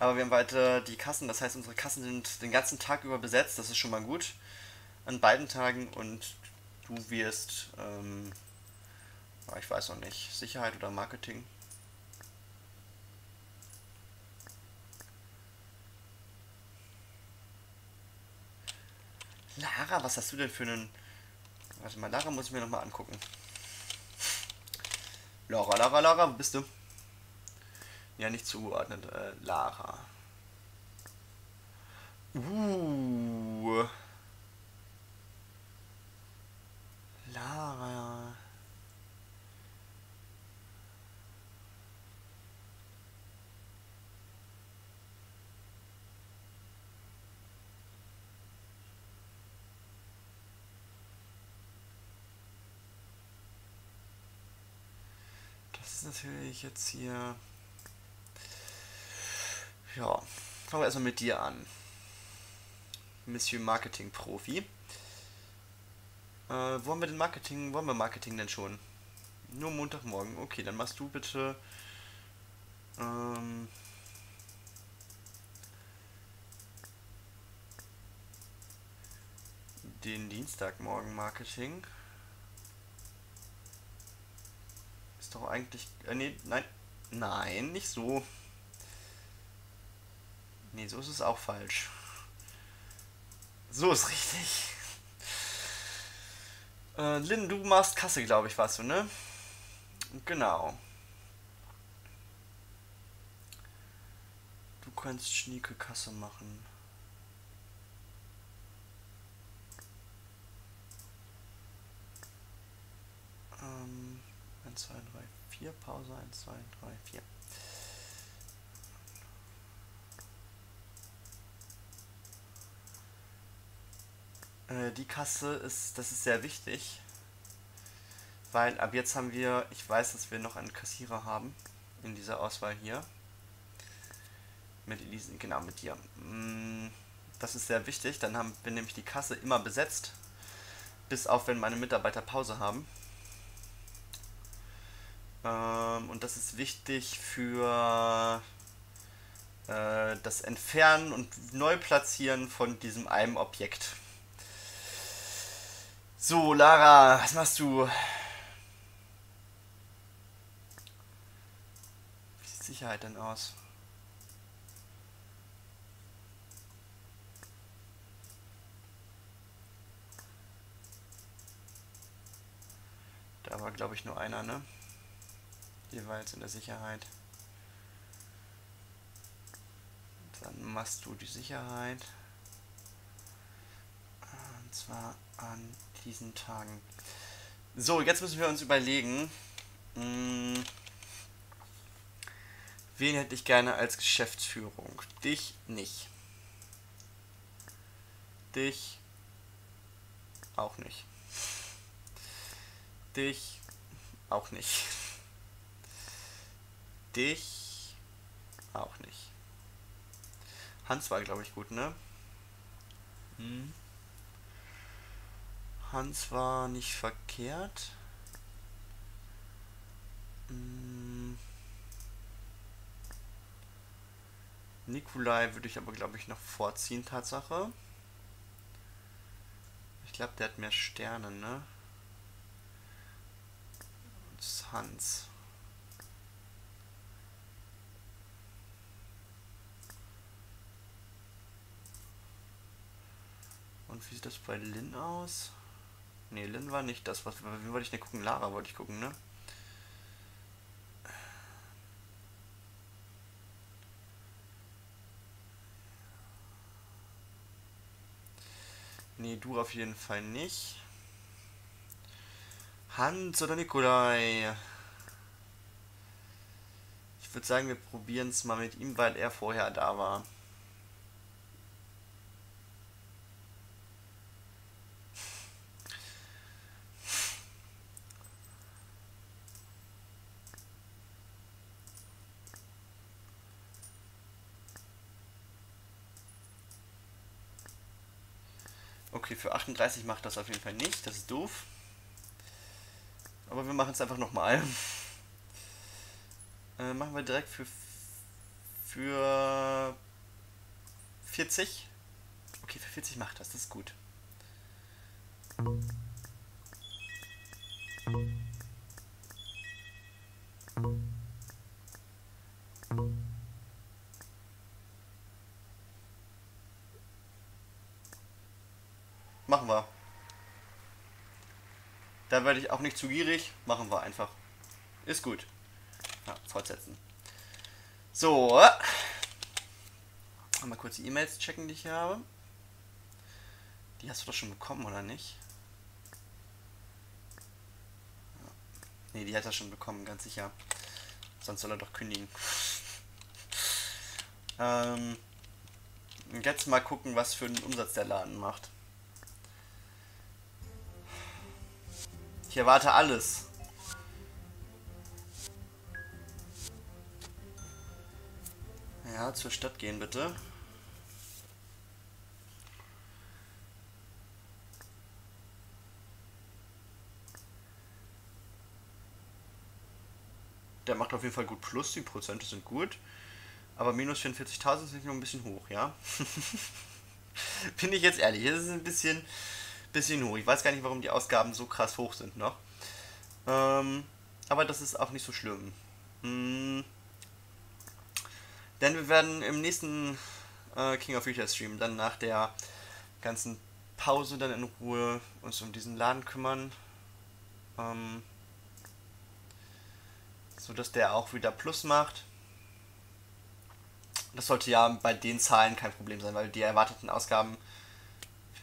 Aber wir haben weiter die Kassen, das heißt, unsere Kassen sind den ganzen Tag über besetzt, das ist schon mal gut. An beiden Tagen und du wirst, ähm, ich weiß noch nicht, Sicherheit oder Marketing. Lara, was hast du denn für einen... Warte mal, Lara muss ich mir nochmal angucken. Lara, Lara, Lara, wo bist du? Ja, nicht zugeordnet. Äh, Lara. Uh. Lara. Das ist natürlich jetzt hier... Ja, fangen wir erstmal mit dir an. Monsieur Marketing Profi. Äh, wo haben wir denn Marketing? Wo haben wir Marketing denn schon? Nur Montagmorgen. Okay, dann machst du bitte. Ähm, den Dienstagmorgen Marketing. Ist doch eigentlich. Äh, nee, nein. Nein, nicht so. Nee, so ist es auch falsch. So ist richtig. Äh, Lynn, du machst Kasse, glaube ich, warst du, ne? Genau. Du kannst schnieke Kasse machen. Ähm, 1, 2, 3, 4, Pause, 1, 2, 3, 4. Äh, die Kasse ist, das ist sehr wichtig, weil ab jetzt haben wir, ich weiß, dass wir noch einen Kassierer haben in dieser Auswahl hier. Mit Elise, genau, mit dir. Mm, das ist sehr wichtig, dann haben wir nämlich die Kasse immer besetzt, bis auf wenn meine Mitarbeiter Pause haben. Ähm, und das ist wichtig für äh, das Entfernen und Neuplatzieren von diesem einem Objekt. So, Lara, was machst du? Wie sieht Sicherheit denn aus? Da war, glaube ich, nur einer, ne? Jeweils in der Sicherheit. Dann machst du die Sicherheit. Zwar an diesen Tagen. So, jetzt müssen wir uns überlegen, mh, hm, wen hätte ich gerne als Geschäftsführung? Dich nicht. Dich auch nicht. Dich auch nicht. Dich auch nicht. Hans war, glaube ich, gut, ne? Hm. Hans war nicht verkehrt. Hm. Nikolai würde ich aber, glaube ich, noch vorziehen, Tatsache. Ich glaube, der hat mehr Sterne, ne? Und Hans. Und wie sieht das bei Lin aus? Ne, Lin war nicht das, was. Wie wollte ich denn gucken? Lara wollte ich gucken, ne? Nee, du auf jeden Fall nicht. Hans oder Nikolai? Ich würde sagen, wir probieren es mal mit ihm, weil er vorher da war. Okay, für 38 macht das auf jeden Fall nicht. Das ist doof. Aber wir machen es einfach nochmal. Äh, machen wir direkt für, für 40. Okay, für 40 macht das, das ist gut. Machen wir. Da werde ich auch nicht zu gierig. Machen wir einfach. Ist gut. Ja, fortsetzen. So. Mal kurz die E-Mails checken, die ich hier habe. Die hast du doch schon bekommen, oder nicht? Ne, die hat er schon bekommen, ganz sicher. Sonst soll er doch kündigen. ähm, jetzt mal gucken, was für einen Umsatz der Laden macht. Ich erwarte alles. Ja, zur Stadt gehen bitte. Der macht auf jeden Fall gut Plus, die Prozente sind gut. Aber minus 44.000 sind noch ein bisschen hoch, ja? Bin ich jetzt ehrlich, das ist ein bisschen bisschen hoch. Ich weiß gar nicht, warum die Ausgaben so krass hoch sind noch. Ähm, aber das ist auch nicht so schlimm. Hm. Denn wir werden im nächsten äh, King of Future Stream dann nach der ganzen Pause dann in Ruhe uns um diesen Laden kümmern. Ähm, so dass der auch wieder Plus macht. Das sollte ja bei den Zahlen kein Problem sein, weil die erwarteten Ausgaben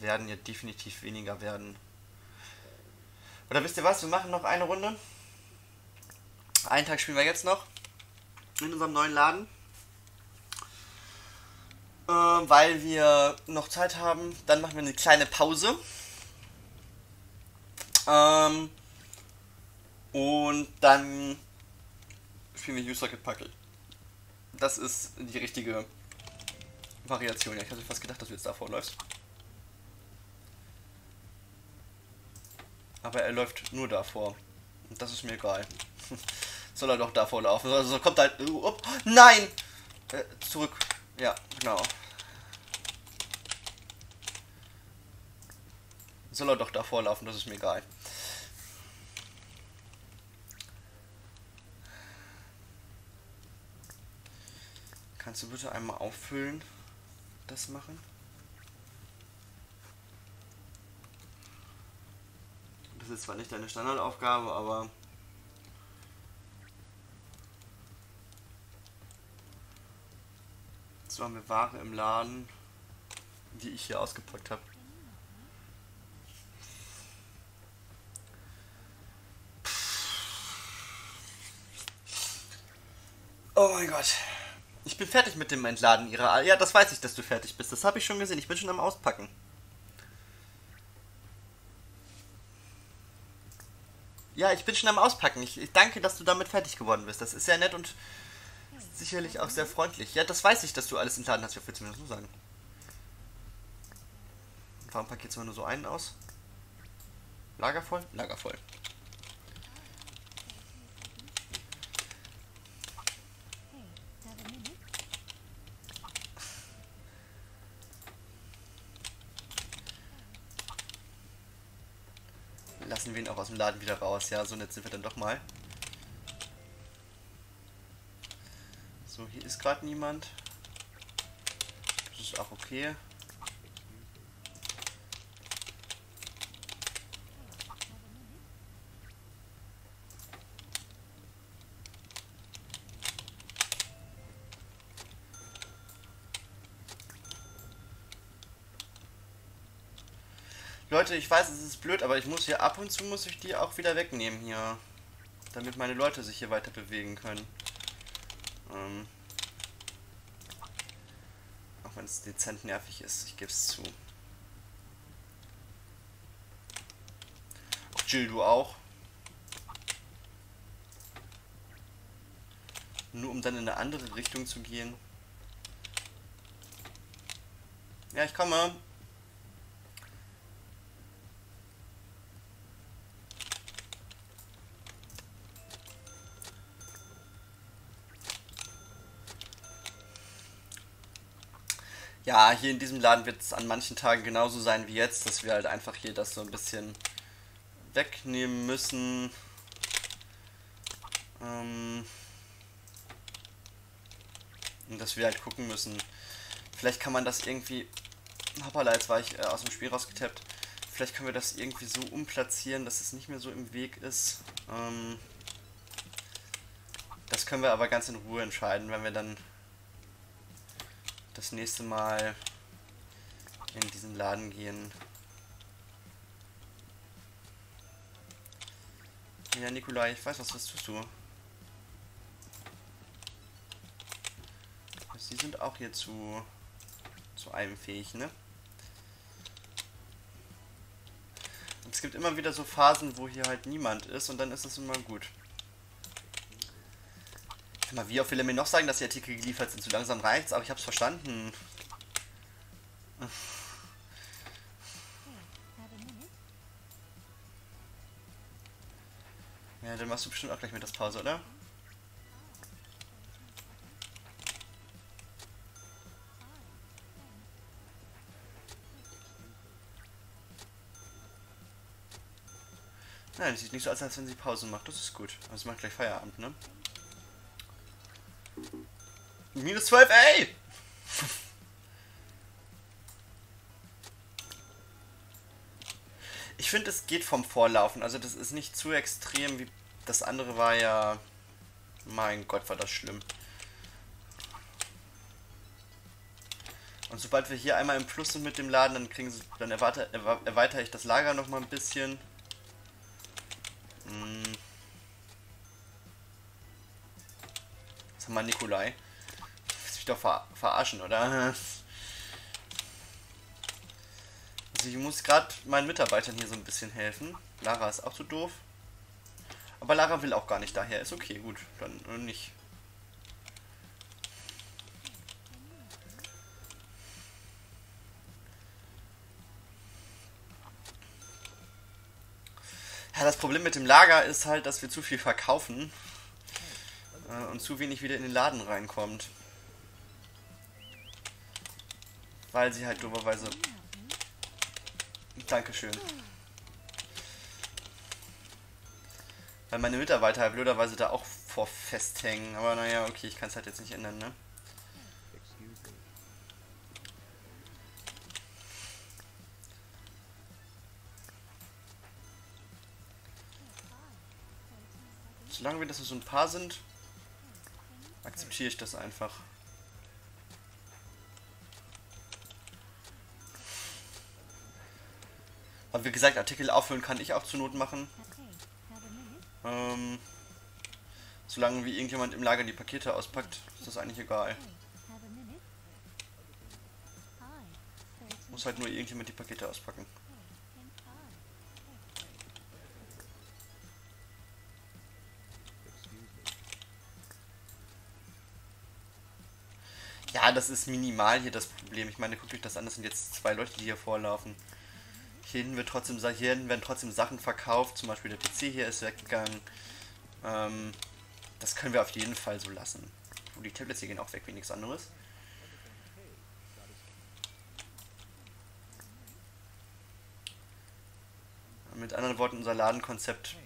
werden ja definitiv weniger werden. Oder wisst ihr was? Wir machen noch eine Runde. Einen Tag spielen wir jetzt noch. In unserem neuen Laden. Äh, weil wir noch Zeit haben. Dann machen wir eine kleine Pause. Ähm, und dann spielen wir Use Rocket Puckle. Das ist die richtige Variation. Ich hatte fast gedacht, dass du jetzt davor läufst. Aber er läuft nur davor. Und das ist mir egal. Soll er doch davor laufen. Also kommt halt. Uh, nein! Äh, zurück. Ja, genau. Soll er doch davor laufen, das ist mir egal. Kannst du bitte einmal auffüllen? Das machen? Das ist zwar nicht deine Standardaufgabe, aber so haben wir Ware im Laden, die ich hier ausgepackt habe. Oh mein Gott. Ich bin fertig mit dem Entladen ihrer... Ja, das weiß ich, dass du fertig bist. Das habe ich schon gesehen. Ich bin schon am Auspacken. Ja, ich bin schon am Auspacken. Ich, ich, danke, dass du damit fertig geworden bist. Das ist sehr nett und sicherlich auch sehr freundlich. Ja, das weiß ich, dass du alles im Laden hast. Ich will nur so sagen. Warum pakierst du nur so einen aus? Lager voll? Lager voll. Lassen wir ihn auch aus dem Laden wieder raus. Ja, so nett sind wir dann doch mal. So, hier ist gerade niemand. Das ist auch okay. Leute, ich weiß, es ist blöd, aber ich muss hier ab und zu muss ich die auch wieder wegnehmen hier. Damit meine Leute sich hier weiter bewegen können. Ähm auch wenn es dezent nervig ist, ich gebe es zu. Jill, du auch. Nur um dann in eine andere Richtung zu gehen. Ja, ich komme. Ja, hier in diesem Laden wird es an manchen Tagen genauso sein wie jetzt, dass wir halt einfach hier das so ein bisschen wegnehmen müssen. Ähm und dass wir halt gucken müssen. Vielleicht kann man das irgendwie... Hoppala, jetzt war ich äh, aus dem Spiel rausgetappt. Vielleicht können wir das irgendwie so umplatzieren, dass es nicht mehr so im Weg ist. Ähm das können wir aber ganz in Ruhe entscheiden, wenn wir dann das nächste Mal in diesen Laden gehen. Ja, Nikolai, ich weiß, was, was tust du? Sie sind auch hier zu, zu einem fähig, ne? Und es gibt immer wieder so Phasen, wo hier halt niemand ist und dann ist es immer gut. Mal, wie oft will er mir noch sagen, dass die Artikel geliefert sind? Zu langsam reicht's, aber ich hab's verstanden. Ja, dann machst du bestimmt auch gleich mit das Pause, oder? Nein, es sieht nicht so aus, als wenn sie Pause macht. Das ist gut. Also sie macht gleich Feierabend, ne? Minus 12, ey! Ich finde, es geht vom Vorlaufen. Also das ist nicht zu extrem wie das andere war ja... Mein Gott, war das schlimm. Und sobald wir hier einmal im Plus sind mit dem Laden, dann kriegen sie, dann erweitere, erweitere ich das Lager noch mal ein bisschen. Hm. Sag mal, Nikolai doch ver verarschen, oder? Also ich muss gerade meinen Mitarbeitern hier so ein bisschen helfen. Lara ist auch so doof. Aber Lara will auch gar nicht daher. Ist okay, gut. Dann nicht. Ja, das Problem mit dem Lager ist halt, dass wir zu viel verkaufen äh, und zu wenig wieder in den Laden reinkommt. Weil sie halt dummerweise... Dankeschön. Weil meine Mitarbeiter halt blöderweise da auch vor festhängen. Aber naja, okay, ich kann es halt jetzt nicht ändern, ne? Solange wir das so ein paar sind, akzeptiere ich das einfach. Aber wie gesagt, Artikel auffüllen kann ich auch zur Not machen. Ähm, solange wie irgendjemand im Lager die Pakete auspackt, ist das eigentlich egal. Muss halt nur irgendjemand die Pakete auspacken. Ja, das ist minimal hier das Problem. Ich meine, guckt euch das an, das sind jetzt zwei Leute, die hier vorlaufen. Hier hinten, wird trotzdem, hier hinten werden trotzdem Sachen verkauft, zum Beispiel der PC hier ist weggegangen. Ähm, das können wir auf jeden Fall so lassen. Und die Tablets hier gehen auch weg wie nichts anderes. Mit anderen Worten, unser Ladenkonzept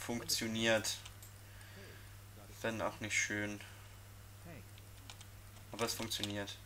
funktioniert. Wenn auch nicht schön. Aber es funktioniert.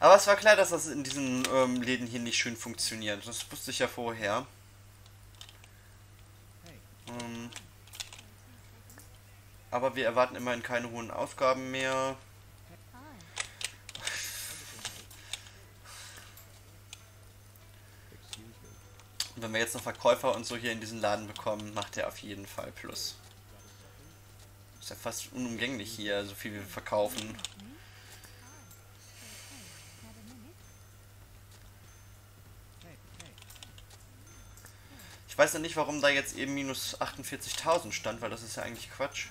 Aber es war klar, dass das in diesen ähm, Läden hier nicht schön funktioniert. Das wusste ich ja vorher. Ähm, aber wir erwarten immerhin keine hohen Aufgaben mehr. Und wenn wir jetzt noch Verkäufer und so hier in diesen Laden bekommen, macht er auf jeden Fall Plus. Ist ja fast unumgänglich hier, so viel wir verkaufen. Ich weiß ja nicht, warum da jetzt eben minus 48.000 stand, weil das ist ja eigentlich Quatsch.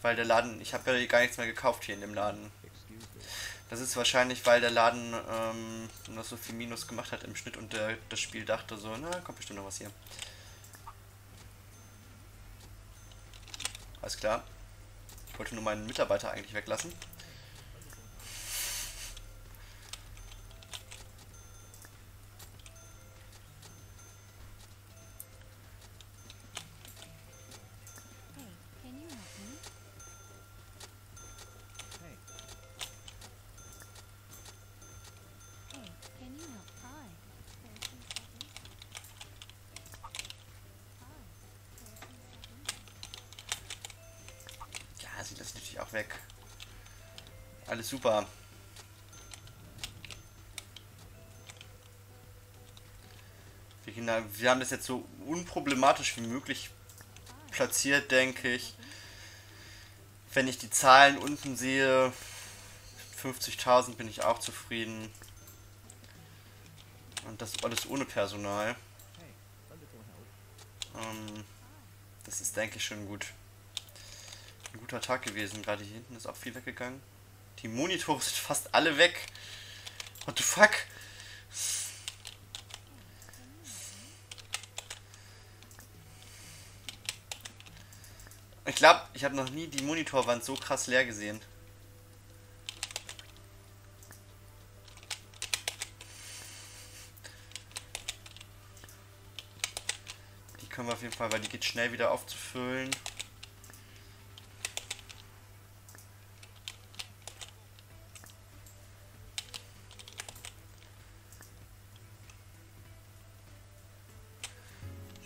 Weil der Laden, ich habe ja gar nichts mehr gekauft hier in dem Laden. Das ist wahrscheinlich, weil der Laden ähm, noch so viel Minus gemacht hat im Schnitt und der, das Spiel dachte so, na, kommt bestimmt noch was hier. Alles klar. Ich wollte nur meinen Mitarbeiter eigentlich weglassen. Weg. Alles super. Wir, haben das jetzt so unproblematisch wie möglich platziert, denke ich. Wenn ich die Zahlen unten sehe, 50.000 bin ich auch zufrieden. Und das alles ohne Personal. Ähm, das ist, denke ich, schon gut ein guter Tag gewesen. Gerade hier hinten ist auch viel weggegangen. Die Monitore sind fast alle weg. What the fuck? Ich glaube, ich habe noch nie die Monitorwand so krass leer gesehen. Die können wir auf jeden Fall, weil die geht schnell wieder aufzufüllen.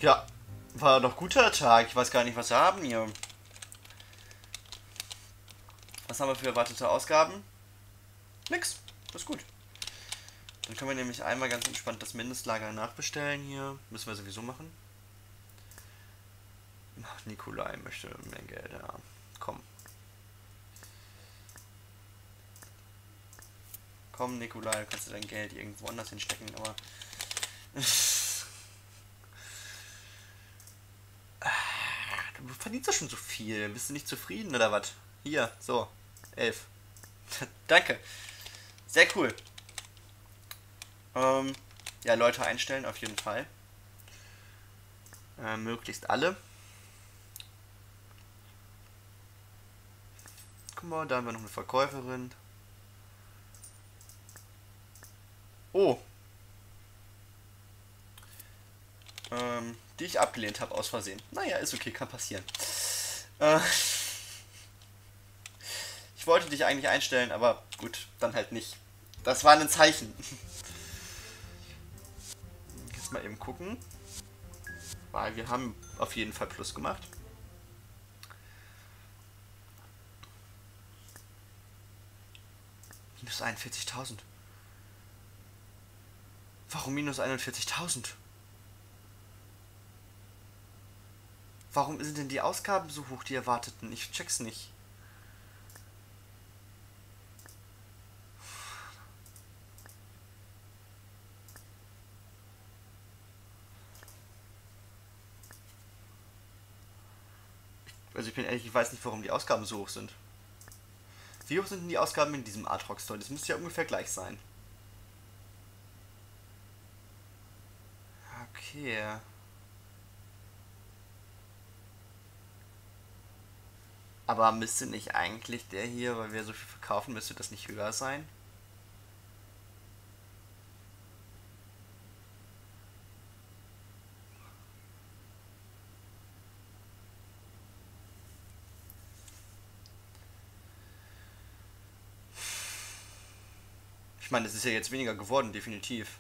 Ja, war doch guter Tag. Ich weiß gar nicht, was wir haben hier. Was haben wir für erwartete Ausgaben? Nix. Das ist gut. Dann können wir nämlich einmal ganz entspannt das Mindestlager nachbestellen hier. Müssen wir sowieso machen. Ach, Nikolai möchte mehr Geld, ja. Komm. Komm, Nikolai, kannst du dein Geld irgendwo anders hinstecken, aber... Du verdienst doch schon so viel. Bist du nicht zufrieden oder was? Hier, so. Elf. Danke. Sehr cool. Ähm, ja, Leute einstellen auf jeden Fall. Äh, möglichst alle. Guck mal, da haben wir noch eine Verkäuferin. Oh. Ähm, die ich abgelehnt habe aus Versehen. Naja, ist okay, kann passieren. Äh, ich wollte dich eigentlich einstellen, aber gut, dann halt nicht. Das war ein Zeichen. Jetzt mal eben gucken. Weil wir haben auf jeden Fall Plus gemacht. Minus 41.000. Warum minus 41.000? Warum sind denn die Ausgaben so hoch, die erwarteten? Ich check's nicht. Also ich bin ehrlich, ich weiß nicht, warum die Ausgaben so hoch sind. Wie hoch sind denn die Ausgaben in diesem Art Rock Store? Das müsste ja ungefähr gleich sein. Okay. Aber müsste nicht eigentlich der hier, weil wir so viel verkaufen, müsste das nicht höher sein? Ich meine, es ist ja jetzt weniger geworden, definitiv.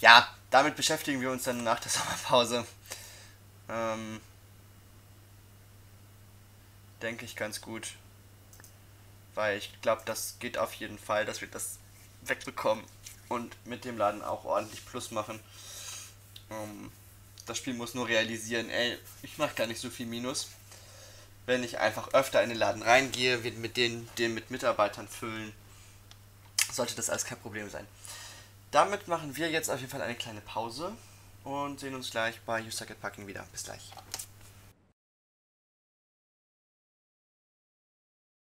Ja, damit beschäftigen wir uns dann nach der Sommerpause. Ähm, denke ich ganz gut. Weil ich glaube, das geht auf jeden Fall, dass wir das wegbekommen und mit dem Laden auch ordentlich Plus machen. Ähm, das Spiel muss nur realisieren, ey, ich mache gar nicht so viel Minus. Wenn ich einfach öfter in den Laden reingehe, wird mit den, den mit Mitarbeitern füllen, sollte das alles kein Problem sein. Damit machen wir jetzt auf jeden Fall eine kleine Pause und sehen uns gleich bei at Packing wieder. Bis gleich.